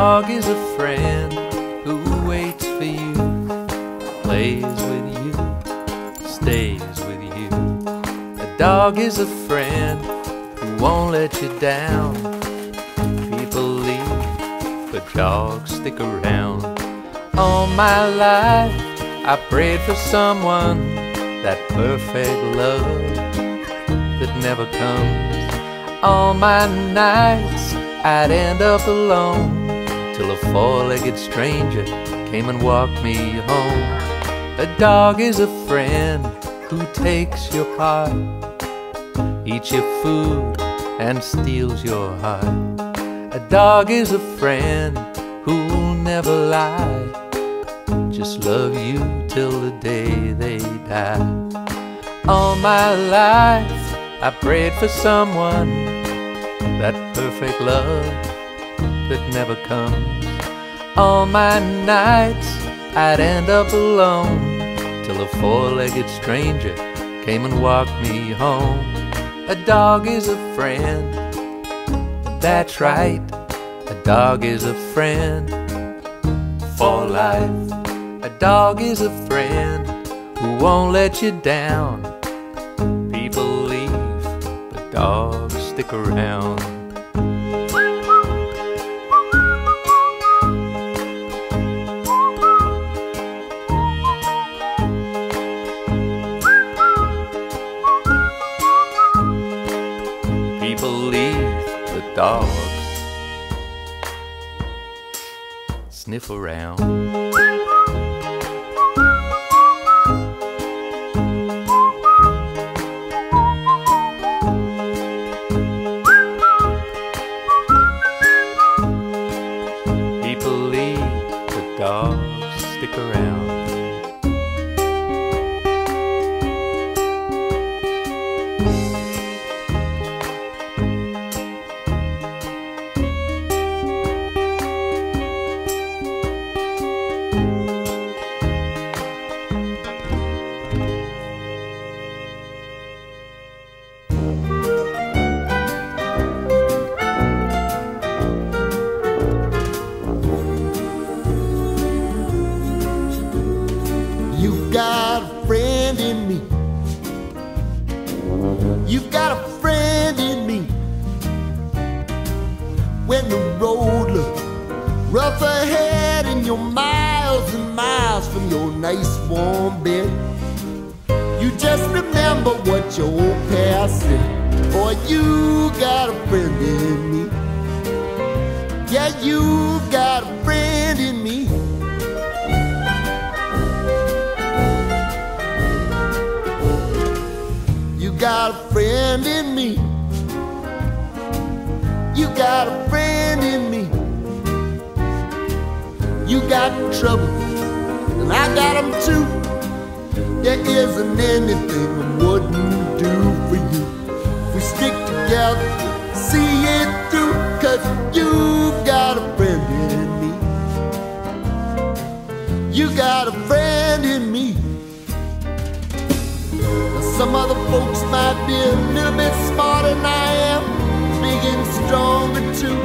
dog is a friend who waits for you, plays with you, stays with you. A dog is a friend who won't let you down. People leave, but dogs stick around. All my life, I prayed for someone, that perfect love that never comes. All my nights, I'd end up alone till a four-legged stranger came and walked me home. A dog is a friend who takes your part, eats your food and steals your heart. A dog is a friend who'll never lie, just love you till the day they die. All my life I prayed for someone, that perfect love that never comes. All my nights I'd end up alone till a four-legged stranger came and walked me home. A dog is a friend, that's right. A dog is a friend for life. A dog is a friend who won't let you down. People leave, but dogs stick around. Sniff around. Nice warm bed, you just remember what your old past said. Boy, you got a friend in me. Yeah, you got a friend in me. You got a friend in me. You got a friend in me. You got trouble, and I got them too. There isn't anything I wouldn't do for you. We stick together, see it through, cause you've got a friend in me. You got a friend in me. Some other folks might be a little bit smarter than I am, big and stronger too.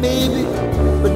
Maybe, but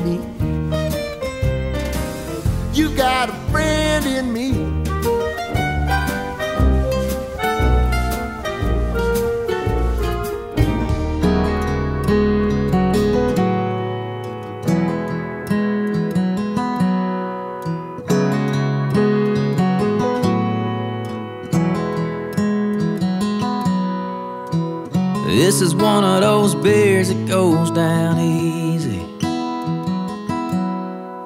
This is one of those beers that goes down easy.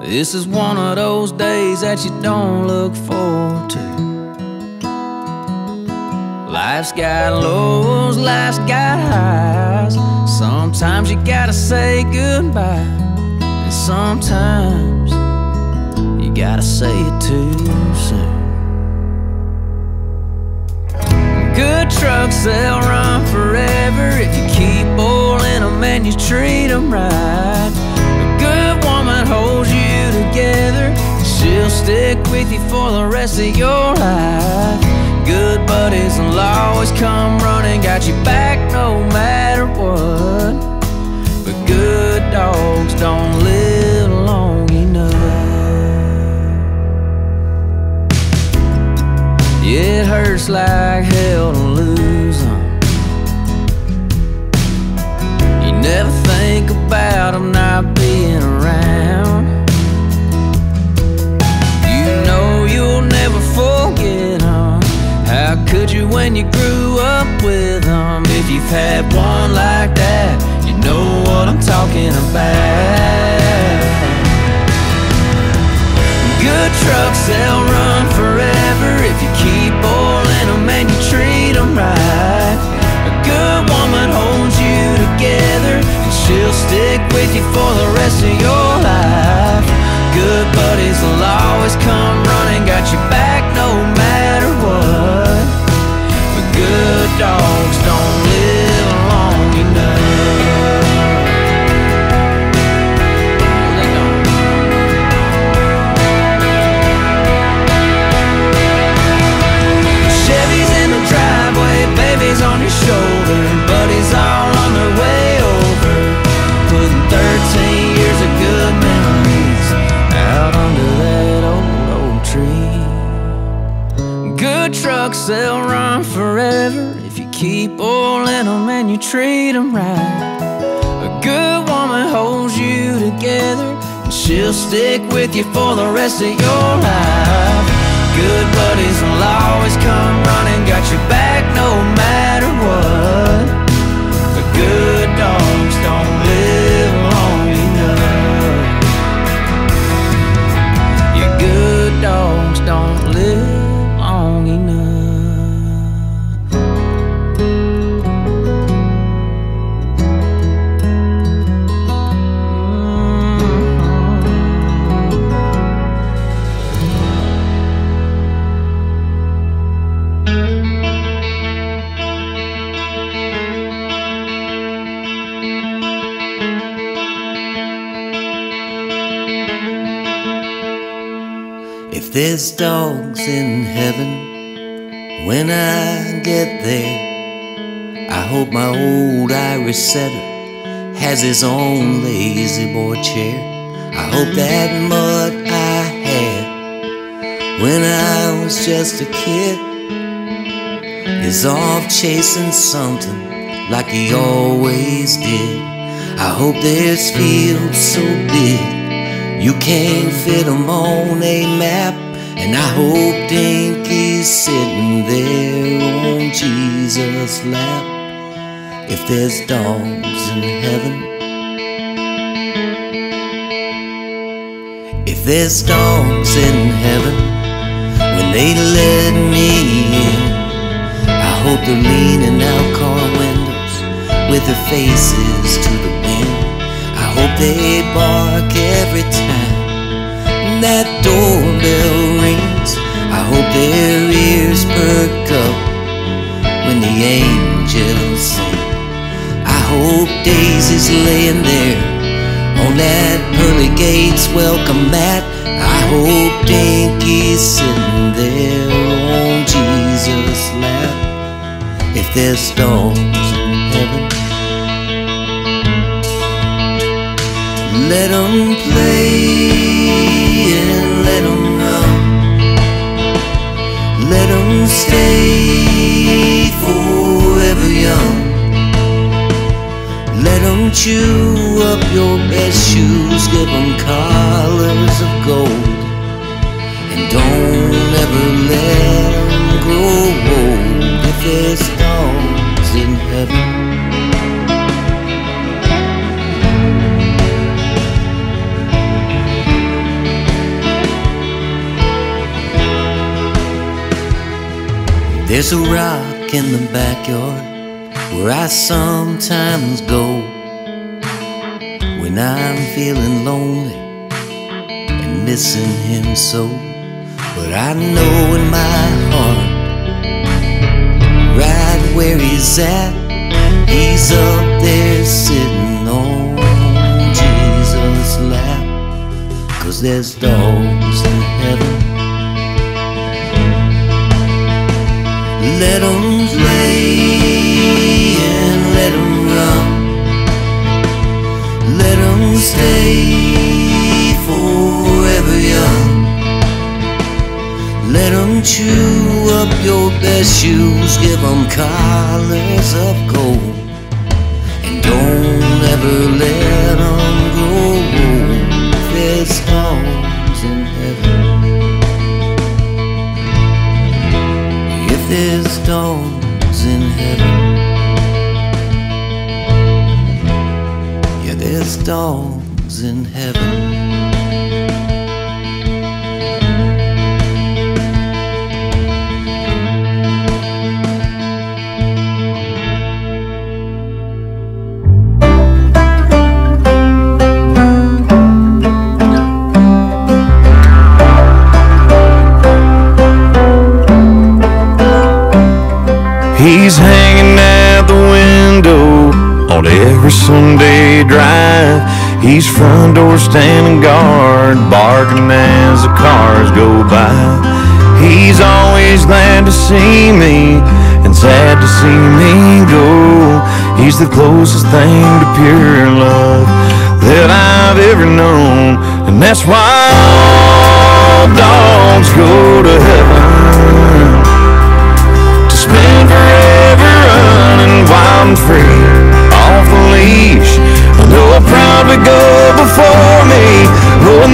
This is one of those days that you don't look forward to. Life's got lows, life's got highs. Sometimes you gotta say goodbye, and sometimes you gotta say it too soon. Trucks, they'll run forever if you keep oiling them and you treat them right. A good woman holds you together, she'll stick with you for the rest of your life. Good buddies will always come running, got your back no matter what. But good dogs don't live long enough. It hurts like hell about them not being around. You know you'll never forget them. How could you when you grew up with them? If you've had one like that, you know what I'm talking about. Good trucks, they'll with you for the rest of your life. Good buddies will always come running, got your back she'll stick with you for the rest of your life. Good buddies will always come running, got your back no matter what. But good dogs don't Dogs in heaven when I get there, I hope my old Irish setter has his own La-Z-Boy chair. I hope that mud I had when I was just a kid is off chasing something like he always did. I hope there's fields so big you can't fit 'em on a map. And I hope Dinky's sitting there on Jesus' lap. If there's dogs in heaven, if there's dogs in heaven, when they let me in, I hope they're leaning out car windows with their faces to the wind. I hope they bark every time that rings. I hope their ears perk up when the angels sing. I hope Daisy's laying there on that pearly gates welcome mat. I hope Dinky's sitting there on Jesus' lap. If there's dogs in heaven. Let 'em play and let 'em run. Let 'em stay forever young. Let 'em chew up your best shoes, give 'em collars of gold. And don't ever let 'em grow old if there's dogs in heaven. There's a rock in the backyard where I sometimes go when I'm feeling lonely and missing him so. But I know in my heart, right where he's at, he's up there sitting on Jesus' lap. Cause there's dogs in heaven. Let 'em play and let 'em run. Let 'em stay forever young. Let 'em chew up your best shoes, give 'em collars of gold. And don't ever let 'em Dogs in heaven. On every Sunday drive. He's front door standing guard, barking as the cars go by. He's always glad to see me and sad to see me go. He's the closest thing to pure love that I've ever known, and that's why all dogs go to heaven to spend forever running wild and free leash. I know I probably go before me, oh,